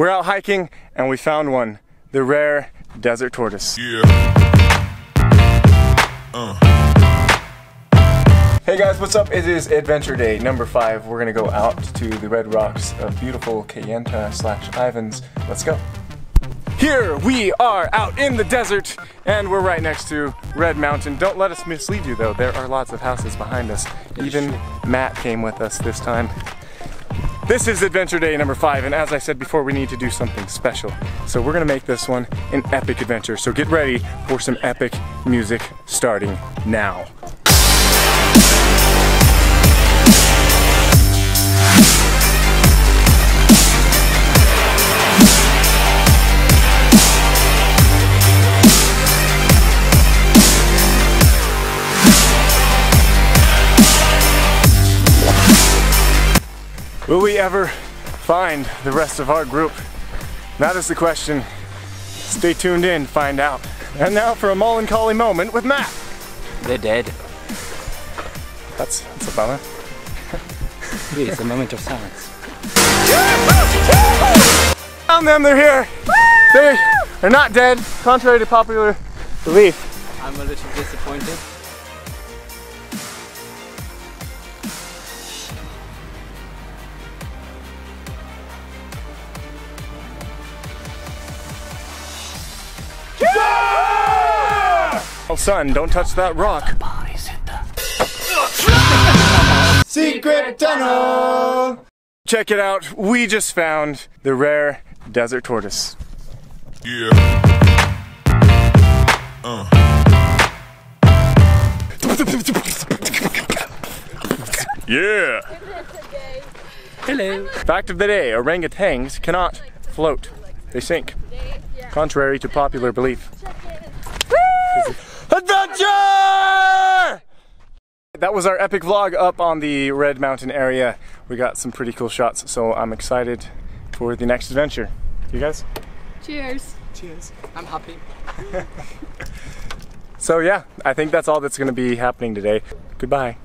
We're out hiking and we found one, the rare desert tortoise. Yeah. Uh. Hey guys, what's up? It is adventure day number five. We're gonna go out to the red rocks of beautiful Kayenta slash Ivins. Let's go. Here we are out in the desert and we're right next to Red Mountain. Don't let us mislead you though, there are lots of houses behind us. Even Matt came with us this time. This is adventure day number five and as I said before, we need to do something special. So we're gonna make this one an epic adventure. So get ready for some epic music starting now. Will we ever find the rest of our group? That is the question. Stay tuned in, find out. And now for a melancholy moment with Matt. They're dead. That's, that's a bummer. It's a moment of silence. Found them, they're here. They, they're not dead, contrary to popular belief. I'm a little disappointed. Oh son, don't touch that rock. Bodies hit the Secret tunnel! Check it out, we just found the rare desert tortoise. Yeah. Uh. Yeah! Hello. Fact of the day, orangutans cannot float. They sink. Contrary to popular belief. Adventure! That was our epic vlog up on the Red Mountain area. We got some pretty cool shots, so I'm excited for the next adventure. You guys? Cheers. Cheers. I'm happy. So yeah, I think that's all that's gonna be happening today. Goodbye.